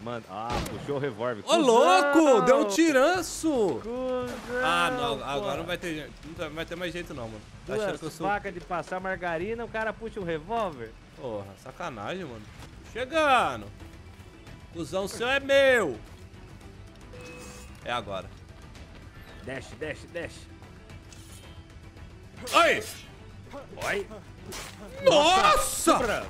Mano, Ah, puxou o revólver. Ô, louco! Deu um tiranço! Cusão, Ah, não. pô. Agora não vai ter jeito. Não vai ter mais jeito, não, mano. Tá achando que eu sou. faca de passar margarina, o cara puxa um revólver. Porra, sacanagem, mano. Chegando. Cusão seu é meu. É agora. Desce, desce, desce. Oi! Oi. Nossa! Nossa!